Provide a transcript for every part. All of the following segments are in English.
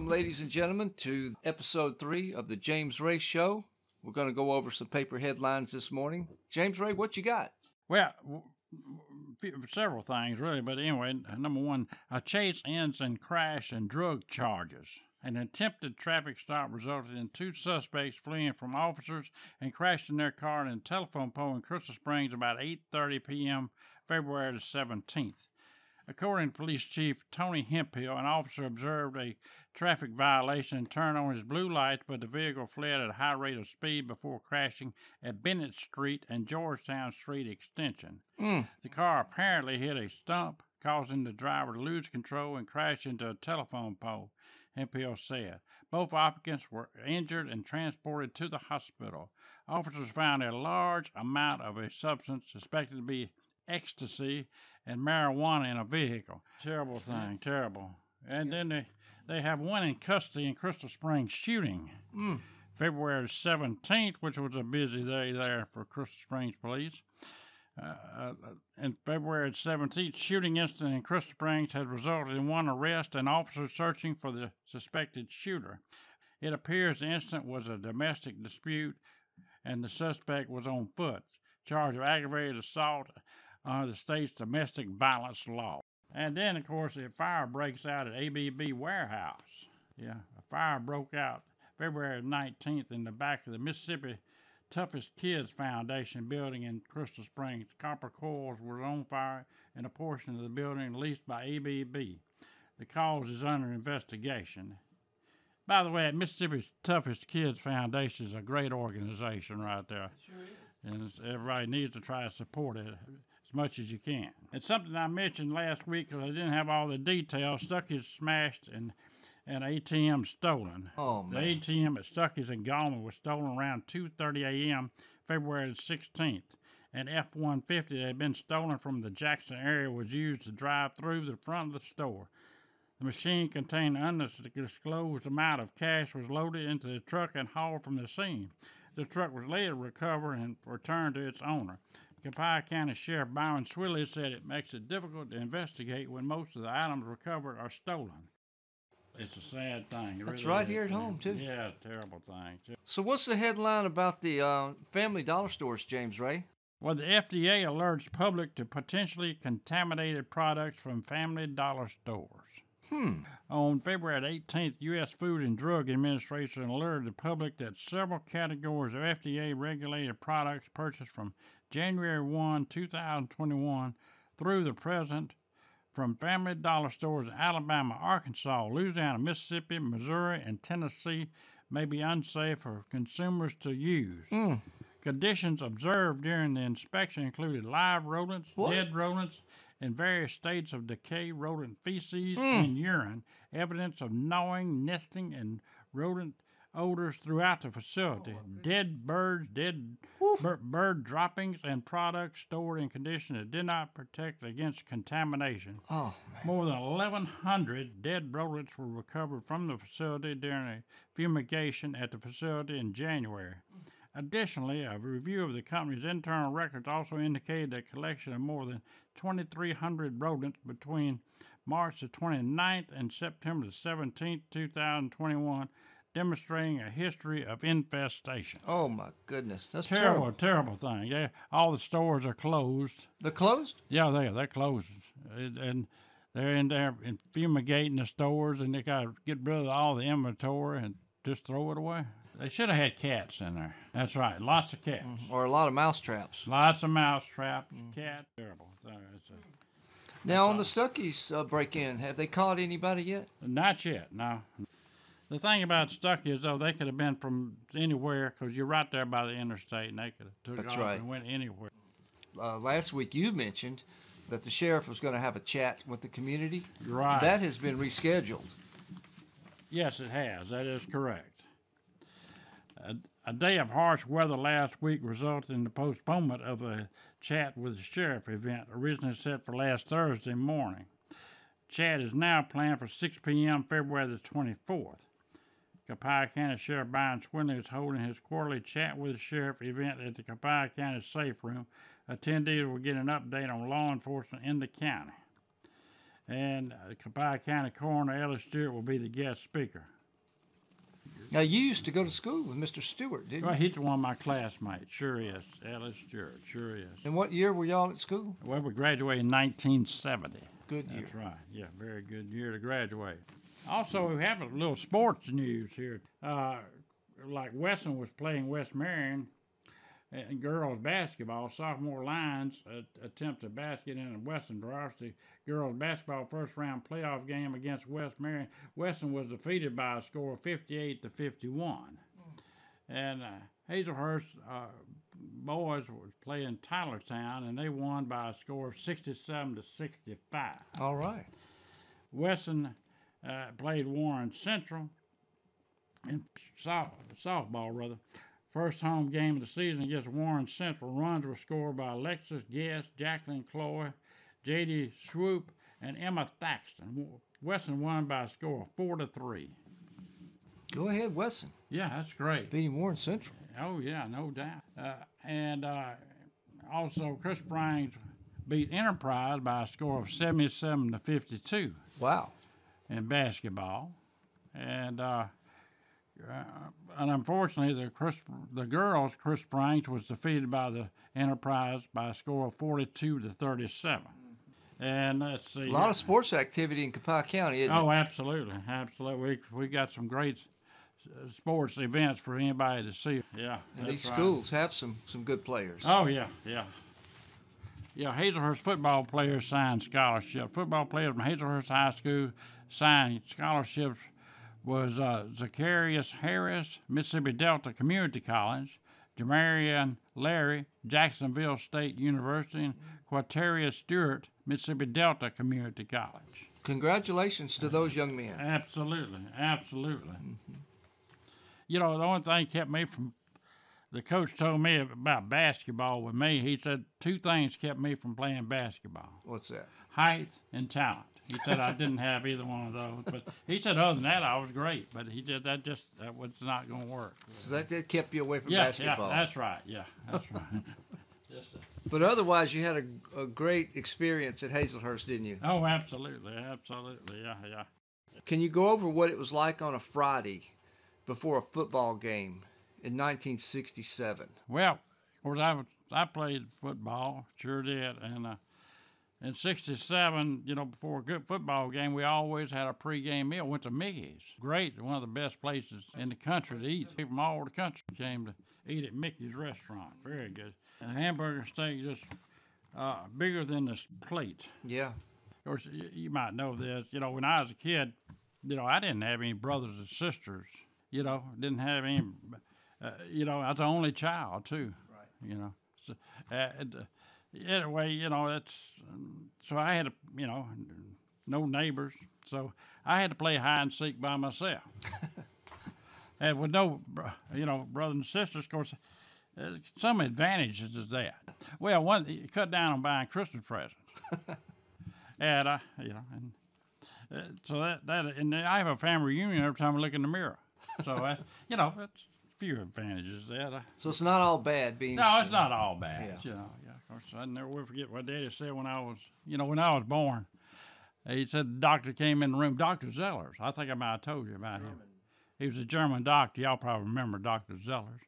Welcome, ladies and gentlemen, to episode three of the James Ray Show. We're going to go over some paper headlines this morning. James Ray, what you got? Well, several things really, but anyway, number one, a chase ends in crash and drug charges. An attempted traffic stop resulted in two suspects fleeing from officers and crashing their car in a telephone pole in Crystal Springs about 8:30 p.m. February the 17th. According to Police Chief Tony Hemphill, an officer observed a traffic violation and turned on his blue lights, but the vehicle fled at a high rate of speed before crashing at Bennett Street and Georgetown Street Extension. Mm. The car apparently hit a stump, causing the driver to lose control and crash into a telephone pole, Hemphill said. Both occupants were injured and transported to the hospital. Officers found a large amount of a substance suspected to be ecstasy and marijuana in a vehicle. Terrible thing, terrible. And then they, they have one in custody in Crystal Springs shooting. February 17th, which was a busy day there for Crystal Springs police. Uh, and February 17th, shooting incident in Crystal Springs had resulted in one arrest and officers searching for the suspected shooter. It appears the incident was a domestic dispute and the suspect was on foot, charged of aggravated assault under the state's domestic violence law. And then, of course, a fire breaks out at ABB Warehouse. Yeah, a fire broke out February 19th in the back of the Mississippi Toughest Kids Foundation building in Crystal Springs. Copper coils were on fire in a portion of the building leased by ABB. The cause is under investigation. By the way, Mississippi's Toughest Kids Foundation is a great organization right there. And everybody needs to try to support it as much as you can. It's something I mentioned last week because I didn't have all the details. Stuckey's smashed and an ATM stolen. Oh, the man. ATM at Stuckey's in Gallman was stolen around 2:30 a.m. February 16th. An F-150 that had been stolen from the Jackson area was used to drive through the front of the store. The machine contained an undisclosed amount of cash was loaded into the truck and hauled from the scene. The truck was later recovered and returned to its owner. Copiah County Sheriff Byron Swilley said it makes it difficult to investigate when most of the items recovered are stolen. It's a sad thing. It That's really right is. here at home, too. Yeah, terrible thing. So, what's the headline about the uh, family dollar stores, James Ray? Well, the FDA alerts public to potentially contaminated products from family dollar stores. Hmm. On February 18th, U.S. Food and Drug Administration alerted the public that several categories of FDA regulated products purchased from January 1, 2021 through the present from family dollar stores in Alabama, Arkansas, Louisiana, Mississippi, Missouri, and Tennessee may be unsafe for consumers to use. Hmm. Conditions observed during the inspection included live rodents, What? dead rodents, in various states of decay, rodent feces hmm. and urine, evidence of gnawing, nesting, and rodent odors throughout the facility. dead birds, dead bir- bird droppings, and products stored in conditions that did not protect against contamination. Oh, More than 1,100 dead rodents were recovered from the facility during a fumigation at the facility in January. Additionally, a review of the company's internal records also indicated a collection of more than 2,300 rodents between March the 29th and September the 17th, 2021, demonstrating a history of infestation. oh my goodness, that's Terrible, terrible. terrible thing. Yeah, all the stores are closed. They're closed. Yeah, they they're closed, and, and they're in there and fumigating the stores, and they got to get rid of all the inventory and just throw it away. They should have had cats in there. That's right, lots of cats, Or a lot of mouse traps. lots of mouse traps, cat. Terrible. It's a- Now, on the Stuckey's uh, break-in, have they caught anybody yet? not yet. No. The thing about Stucky is though they could have been from anywhere because you're right there by the interstate, and they could have took That's off right. and went anywhere. Uh, last week, you mentioned that the sheriff was going to have a chat with the community. Right. That has been rescheduled. Yes, it has. That is correct. A, a day of harsh weather last week resulted in the postponement of a chat with the sheriff event originally set for last Thursday morning. Chat is now planned for 6 p.m. February the 24th. Copiah County Sheriff Byron Swinley is holding his quarterly chat with the sheriff event at the Copiah County Safe Room. Attendees will get an update on law enforcement in the county. and uh, Copiah County Coroner Ellis Stewart will be the guest speaker. Now you used to go to school with Mr. Stewart, didn't Well, you? he's one of my classmates. Sure is. Ellis Stewart. Sure is. And what year were y'all at school? Well, we graduated in 1970. Good year. That's right. Yeah, very good year to graduate. Also, we have a little sports news here. Uh, like Wesson was playing West Marion in girls basketball. Sophomore Lions uh, attempt to basket in a Wesson varsity girls basketball first round playoff game against West Marion. Wesson was defeated by a score of 58 to 51. And uh, Hazlehurst uh, boys was playing Tylertown, and they won by a score of 67 to 65. All right. Wesson uh, played Warren Central in soft, softball, rather. First home game of the season against Warren Central. Runs were scored by Alexis Guest, Jacqueline Chloe, J.D. Swoop, and Emma Thaxton. Wesson won by a score of four to three. Go ahead, Wesson. Yeah, that's great. Beating Warren Central. Oh yeah, no doubt. Uh, and uh, also, Chris Springs beat Enterprise by a score of seventy-seven to fifty-two. Wow. In basketball, and uh, uh, and unfortunately, the Chris, the girls Chris Springs was defeated by the Enterprise by a score of forty-two to thirty-seven. And let's see. A lot of sports activity in Copiah County, isn't Oh, absolutely, absolutely. We we got some great sports events for anybody to see. Yeah, And these right. schools have some some good players. Oh yeah, yeah. Yeah, Hazlehurst football players signed scholarship. Football players from Hazlehurst High School signed scholarships was uh, Zacharias Harris, Mississippi Delta Community College, Jamarian Larry, Jacksonville State University, and Quateria Stewart, Mississippi Delta Community College. Congratulations to those young men. Absolutely, absolutely. You know, the only thing kept me from the coach told me about basketball with me. He said two things kept me from playing basketball: What's that? height and talent. He said I didn't have either one of those, but he said other than that I was great. But he said that just that was not going to work. So that, that kept you away from Yeah, basketball. yeah, that's right. Yeah, that's right. Just a- but otherwise, you had a, a great experience at Hazlehurst, didn't you? oh, absolutely, absolutely. Yeah, yeah. Can you go over what it was like on a Friday before a football game in 1967? Well, of course, I was, I played football, sure did, and uh, in '67, you know, before a good football game, we always had a pregame meal. Went to Mickey's, great, one of the best places in the country to eat. People from all over the country came to eat at Mickey's restaurant, very good. And hamburger steak just uh, bigger than this plate. Yeah. Of course, y- you might know this. You know, when I was a kid, you know, I didn't have any brothers and sisters. You know, didn't have any. Uh, you know, I was the only child too. Right. You know, so uh, uh, anyway, you know that's um, so I had to, you know, no neighbors, so I had to play hide and seek by myself. and with no, you know, brothers and sisters, of course, there's some advantages to that. Well, one, you cut down on buying Christmas presents and I, you know, and uh, so that that and I have a family reunion every time I look in the mirror. So I, you know, that's a few advantages there. I- So it's not all bad being. no, it's not all bad. Yeah. You know, yeah. Of course, I never will forget what Daddy said when I was, you know, when I was born. He said the doctor came in the room, Doctor Zellers. I think I might have told you about him. He was a German doctor. Y'all probably remember Doctor Zellers.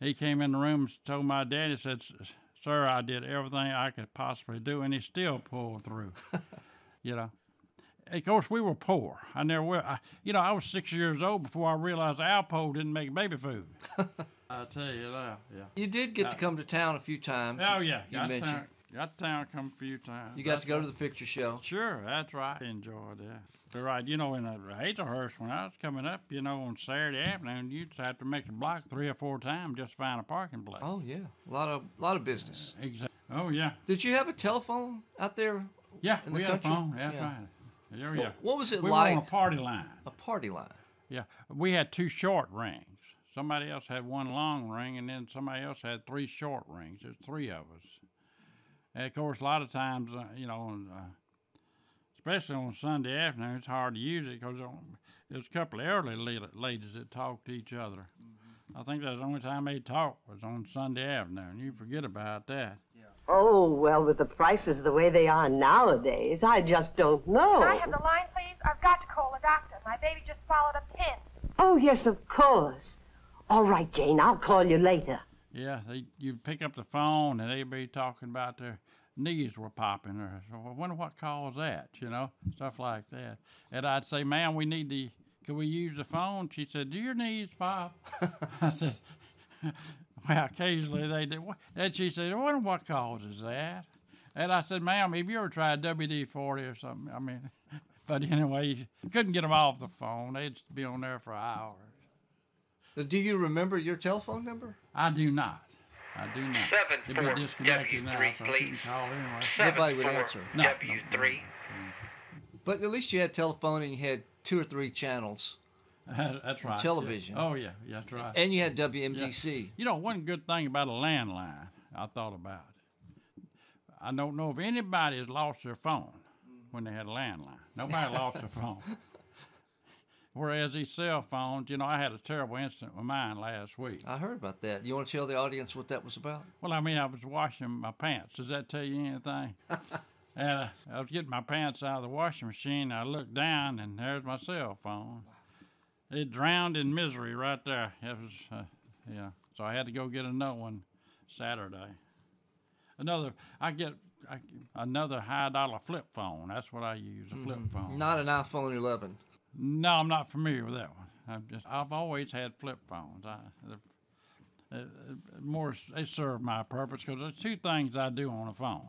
He came in the room, and told my daddy, said, "Sir, I did everything I could possibly do, and he still pulled through." you know. Of course, we were poor. I never will. I, you know, I was six years old before I realized Alpo didn't make baby food. I tell you that. Yeah. You did get to come to town a few times. Oh yeah, You got mentioned. town, got town come a few times. You got That's to go to the picture show. Sure, that's right. I enjoyed that. But right, you know, in uh, Hazlehurst when I was coming up, you know, on Saturday afternoon, you'd have to make the block three or four times just to find a parking place. Oh yeah, a lot of lot of business. Exactly. Oh yeah, Did you have a telephone out there? yeah. In we the had a country? phone. That's Yeah. right. Yeah, What- yeah. What was it We like? were on a party line. a party line. Yeah, we had two short rings. Somebody else had one long ring, and then somebody else had three short rings. There's three of us. And of course, a lot of times, uh, you know, uh, especially on Sunday afternoon, it's hard to use it because there's a couple of elderly la- ladies that talk to each other. I think that's the only time they talk was on Sunday afternoon. You forget about that. Oh, well, with the prices the way they are nowadays, I just don't know. Can I have the line, please? I've got to call the doctor. My baby just swallowed a pin. Oh, yes, of course. All right, Jane, I'll call you later. Yeah, they, you pick up the phone and they'd be talking about their knees were popping or so I wonder what caused that, you know, stuff like that. And I'd say, ma'am, we need to, can we use the phone? She said, do your knees pop? I said, well, occasionally they do. And she said, I wonder what causes that. And I said, ma'am, have you ever tried WD-40 or something? I mean, but anyway, couldn't get them off the phone. They'd be on there for hours. Do you remember your telephone number? I do not. I do not. Seven It'd four be disconnected now, W3, so I please. call anyway. Seven Nobody would four answer. No, W no, three. But at least you had telephone and you had two or three channels, That- That's right. yeah. television. Oh yeah, yeah, that's right. and you had WMDC. You know, one good thing about a landline, I thought about. I don't know if anybody has lost their phone when they had a landline. Nobody lost their phone. Whereas these cell phones, you know, I had a terrible incident with mine last week. I heard about that. You want to tell the audience what that was about? Well, I mean, I was washing my pants. Does that tell you anything? and uh, I was getting my pants out of the washing machine. I looked down, and there's my cell phone. It drowned in misery right there. It was, uh, yeah. So I had to go get another one Saturday. Another, I get I, another high dollar flip phone. That's what I use, a flip phone. Not an iPhone 11. No, I'm not familiar with that one. I've just I've always had flip phones. I, uh, uh, more they serve my purpose because there's two things I do on a phone: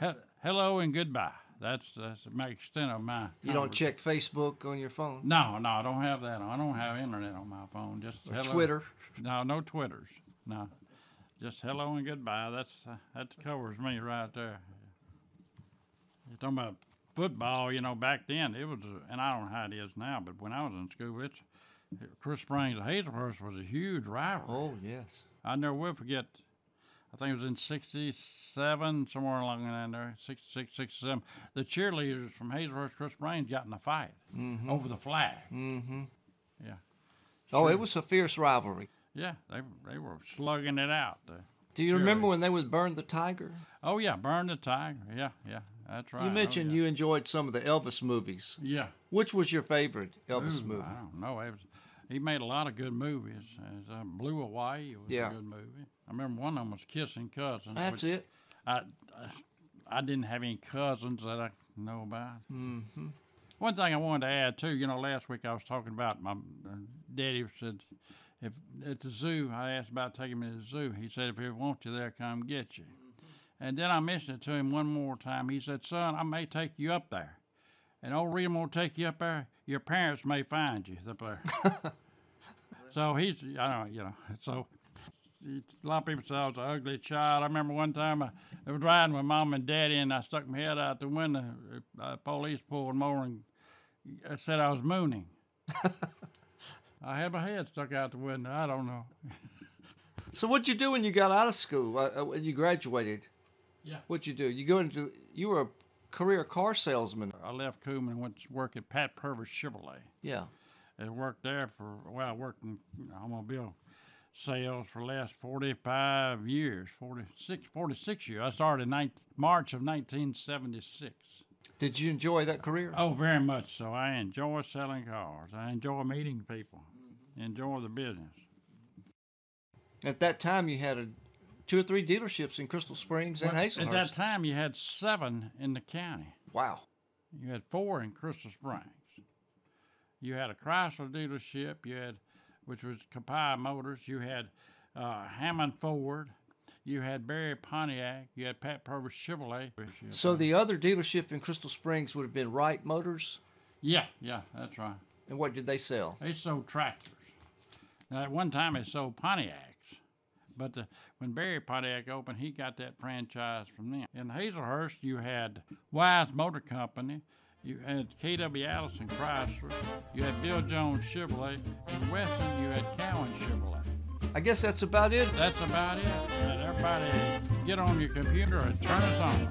he- hello and goodbye. That's that's my extent of my. You don't check Facebook on your phone? No, no, I don't have that. I don't have internet on my phone. Just Or hello. Twitter? No, no Twitters. No, just hello and goodbye. That's uh, that covers me right there. You're talking about football, you know, back then it was, and I don't know how it is now, but when I was in school, it's Chris Springs and Hazlehurst was a huge rivalry. Oh, yes. I never will forget. I think it was in '67, somewhere along in there, 66, 67. The cheerleaders from Hazlehurst, Chris Springs, got in a fight over the flag. Mm-hmm. Yeah. Oh, it was a fierce rivalry. Yeah, they they were slugging it out. Do you remember when they would burn the tiger? Oh yeah, Burn the Tiger. Yeah, yeah, that's right. You Oh, mentioned yeah. you enjoyed some of the Elvis movies. Yeah. Which was your favorite Elvis Ooh, movie? I don't know. Was, he made a lot of good movies. As, uh, Blue Hawaii was Yeah. a good movie. I remember one of them was Kissing Cousins. That's it. I, I I didn't have any cousins that I know about. Mm-hmm. One thing I wanted to add too, you know, last week I was talking about my uh, daddy said, if at the zoo, I asked about taking me to the zoo. He said, if he wants you there, come get you. And then I mentioned it to him one more time. He said, son, I may take you up there. And old only reason I'm going to take you up there, your parents may find you up there. so he's, I don't know, you know, so a lot of people say I was an ugly child. I remember one time I, I was riding with mom and daddy, and I stuck my head out the window. Uh, police pulled me over and uh, said I was mooning. I had my head stuck out the window. I don't know. So what'd you do when you got out of school? Uh, uh, when you graduated? Yeah. What'd you do? You go into you were a career car salesman. I left Coombe and went to work at Pat Purvis Chevrolet. Yeah. and worked there for well, I worked in automobile sales for the last 45 years, 46, 46 years. I started in 19, March of 1976. Did you enjoy that career? Oh, very much so. I enjoy selling cars. I enjoy meeting people. Mm-hmm. Enjoy the business. At that time, you had a, two or three dealerships in Crystal Springs and Well, At that time, you had seven in the county. wow. You had four in Crystal Springs. You had a Chrysler dealership. You had, which was Copiah Motors. You had uh, Hammond Ford. You had Barry Pontiac. You had Pat Purvis Chevrolet. So the other dealership in Crystal Springs would have been Wright Motors. yeah, yeah, that's right. And what did they sell? They sold tractors. Now, at one time, they sold Pontiacs. But the, when Barry Pontiac opened, he got that franchise from them. In Hazlehurst, you had Wise Motor Company, you had K.W. Allison Chrysler, you had Bill Jones Chevrolet, and Wesson, you had Cowan Chevrolet. I guess that's about it. That's about it. And everybody get on your computer and turn us on.